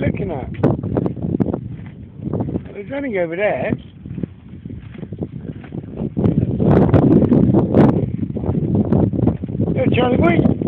looking at? there's was running over there. Yo, Charlie, wait!